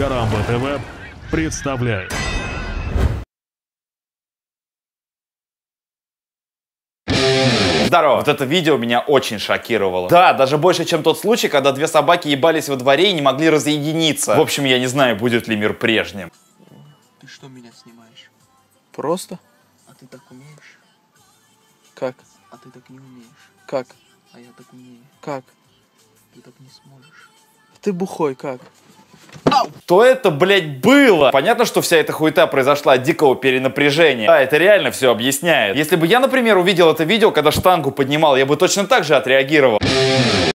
Карамба ТВ представляет. Здорово. Вот это видео меня очень шокировало. Да, даже больше, чем тот случай, когда две собаки ебались во дворе и не могли разъединиться. В общем, я не знаю, будет ли мир прежним. Ты что меня снимаешь? Просто? А ты так умеешь? Как? А ты так не умеешь. Как? А я так умею. Как? Ты так не сможешь. Ты бухой, как? Что это, блядь, было? Понятно, что вся эта хуета произошла от дикого перенапряжения. Да, это реально все объясняет. Если бы я, например, увидел это видео, когда штангу поднимал, я бы точно так же отреагировал.